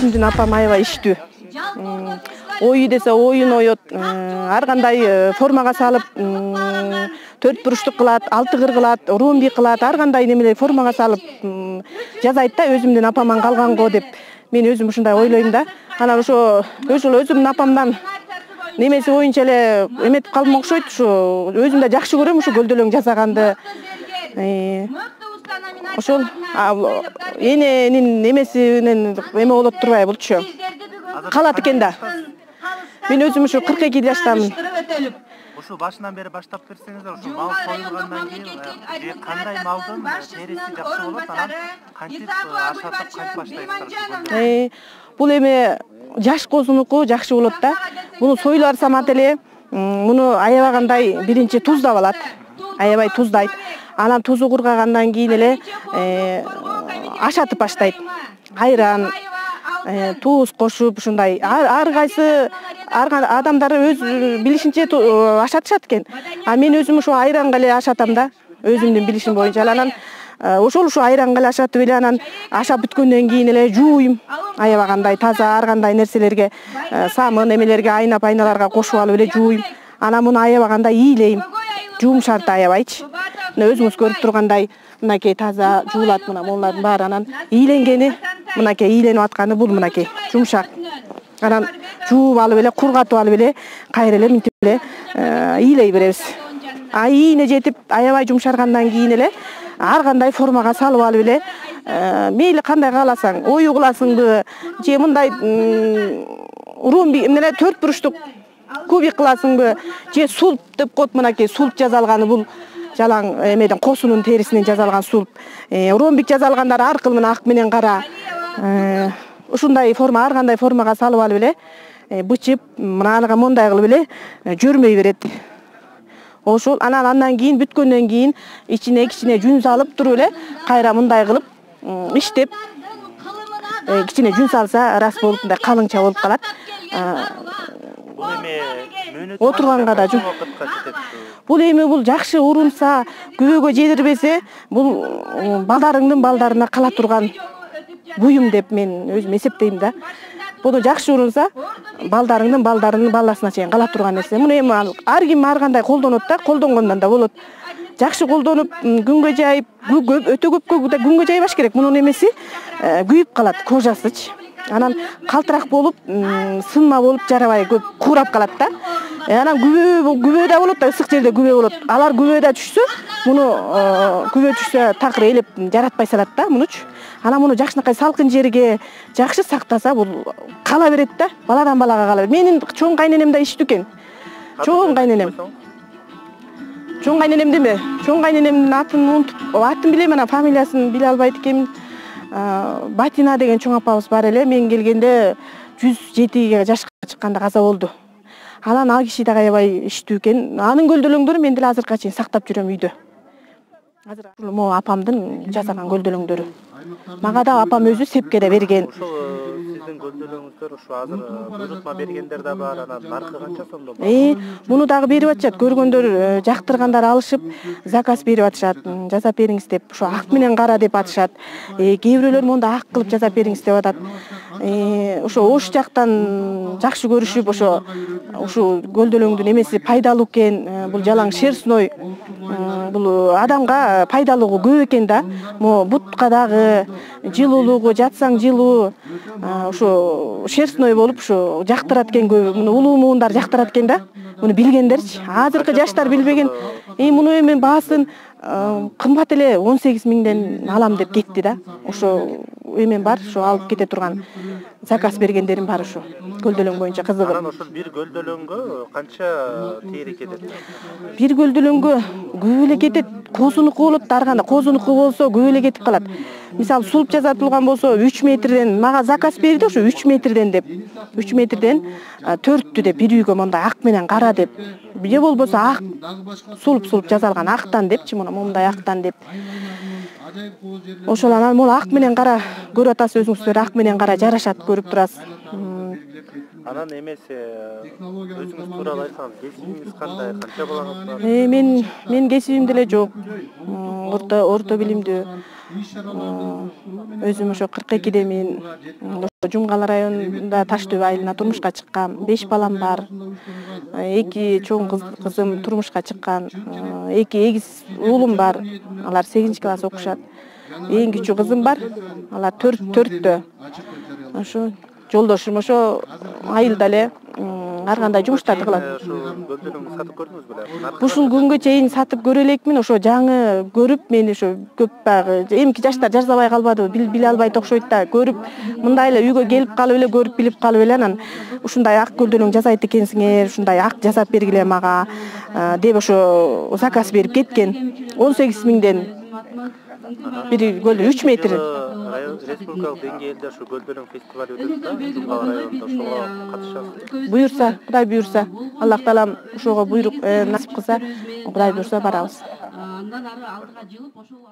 апам аябай иштүү ою десе оюн оет ар кандай формага салып төрт буруштук кылат алты кыр кылат ромби кылат ар кандай немелер формага салып жасайт да өзүмдүн апаман калган го деп. Мен өзүм ушундай ойлойм да. Анан ошо ошол өзүмдүн апамдан немеси боюнча эле эметип калдым окшойт ушу өзүм да жакшы көрөм ушу көлдөлөң жасаганды ошол эненин эмесинен эме болот турбайбы булчу калат экен да мен өзүм ушу кырк эки жаштамын ушу башынан бери баштап берсеңиздер ушу мал союлгандан кийин кандай малдын териси жакшы болот анан кантип ашатып кантип баштайсыздар бул эми жаш козунуку жакшы болот да муну союлар самат эле муну аябагандай биринчи туздап алат аябай туздайт анан тузу кургагандан кийин эле э, ашатып баштайт. айран э, туз кошуп ушундай. Ар кайсы адамдар өз билишинче ашатышат экен. А мен өзүм ушул айранга эле ашатам да. Өзүмдүн билишим боюнча. Анан э, ошол ушу айранга эле ашатып эле анан ашап бүткөндөн кийин эле жууйм. Аябагандай таза ар кандай нерселерге самын эмелерге айнап айналарга кошуп алып эле жууйм. анан муну аябагандай ийлейм жуумшарт аябайчы. Мына өзүңүз көрүп тургандай мынакей таза жуулат мына могулардын баары анан ийленгени мынакей ийленип атканы бул мынакей жумшак. Анан жууп алып эле кургатып алып эле кайра эле мынтип эле э, ыйлей беребиз. А ийине жетип аябай жумшаргандан кийин эле ар кандай формага салып алып эле э, мейли кандай кааласаң ою кыласыңбы же мындай ромби эмне эле төрт буруштук кубик кыласыңбы же сулп деп коет мынакей сулп жасалганы бул. Жалаң эмеден косунун терисинен жасалган сулп э, ромбик жасалгандар ар кыл мына ак менен кара э, ушундай форма ар кандай формага салып алып эле э, бычып мынага мондай кылып эле жөрмөй берет ошол анан андан кийин бүткөндөн кийин ичине кичине жүн салып туруп эле кайра мындай кылып иштеп кичине жүн салса раз болуп мындай калыңча болуп калат бул эми отурганга да убакытка бул эми бул жакшы урунса күбөгө жедирбесе бул балдарыңдын балдарына кала турган буюм деп мен өзүм эсептейм да. Буну жакшы урунса балдарыңдын балдарынын баласына чейин кала турган нерсе муну эми ар ким ар кандай колдонот да колдонгондон да болот жакшы колдонуп күнгө жайып өтө көпкө күнгө жайбаш керек. Мунун эмеси күйүп калат кожасычы анан калтырак болуп сынма болуп жарабай көп куурап калат да. Анан күбө күбө да болот да ысык жерде күбө болот алар күбө да түшсө муну күбө түшсө такыр элеп жаратпай салат да мунучу анан муну жакшынакай салкын жерге жакшы сактаса бул кала берет да баладан балага кала берет менин чоң кайненем да иштүү экен чоң кайненем чоң кайненем деме чоң кайненемдин атын унутуп атын билем анан фамилиясын биле албайт экенмин батина деген чоң апабыз бар эле мен келгенде жүз жетиге жашка чыкканда каза болду анан ал киши дагы аябай иштүү экен анын көлдөлөңдөрүн мен деле азыркыга чейин сактап жүрөм үйдө. Азыр могу апамдын жасаган көлдөлөңдөрү мага дагы апам өзү сепкеде берген. Ушул сиздин көлдөлөңүздөр ушу азыр буйрутма бергендер да бар анан наркы канча сомдон муну дагы берип атышат. Көргөндөр э, жактыргандар алышып заказ берип атышат. Жасап бериңиз деп. Ошо ак менен кара деп атышат. Э, кээ бирөөлөр мондай ак кылып жасап бериңиз деп атат. Э, ошо ош жактан жакшы көрүшүп ошо ушул көлдөлөңдүн эмеси пайдалуу экен бул жалаң шерстной бул адамга пайдалуулугу көп экен да. Могу бутка дагы жылуулугу жатсаң жылуу ушу шерстной болуп ушу жактырат экен көбү муну улуу муундар жактырат экен да муну билгендерчи азыркы жаштар билбеген муну эми баасын кымбат эле он сегиз миңден алам деп кетти да ошо эмен бар ошо алып кете турган заказ бергендерим бар ушу көлдөлөң боюнча кызыгып анан ошол бир көлдөлөңгө канча тери кетет бир көлдөлөңгө көп эле кетет козунуку болот ар кандай козунуку болсо көп эле кетип калат мисалы сулуп жасатылган болсо үч метрден мага заказ берди ошо үч метрден деп үч метрден төрттү деп бир үйгө мондай ак менен кара деп. Же болбосо ак сулуп сулуп жасалган актан депчи мына момундай актан деп. Ошол анан могу ак менен кара көрүп атасыз өзүңүздөр ак менен кара жарашат көрүп турасыз. Анан эмеси өзүңүз тууралуу айтсаңыз кесибиңиз кандай канча балаңыз бар? Мен менин кесибим деле жок. Орто орто билимдүү. Өзүм ошо кырк экиде мен ошо жумгала районунда таш дөбө айылына турмушка чыккам. Беш балам бар. Эки чоң кызым турмушка чыккан. Эки эгиз уулум бар. Алар сегизинчи класс окушат. Эң кичүү кызым бар. Алар төрттө. Ошо жолдошум ошо айылда эле. Ар кандай жумуштарды кылат сатып көрдүңүз беле? Ушул күнгө чейин сатып көрө элекмин ошо жаңы көрүп мен ошо көп баягы эмки жаштар жасабай калбадыбы биле албайт окшойт да көрүп мындай эле үйгө келип калып эле көрүп билип калып эле анан ушундай ак көлдөнөң жасайт экенсиңер ушундай ак жасап бергиле мага деп ошо заказ берип кеткен. Он сегиз миңден бир көлдө үч метр республикалык деңгээлде ушу көлдөрөң фестиваль өтөт да жумгала районунда ошого катышасыз буюрса кудай буюрса аллах таалам ошого буйрук насип кылса кудай буюрса барабыз андан ары алдыга жылып ошол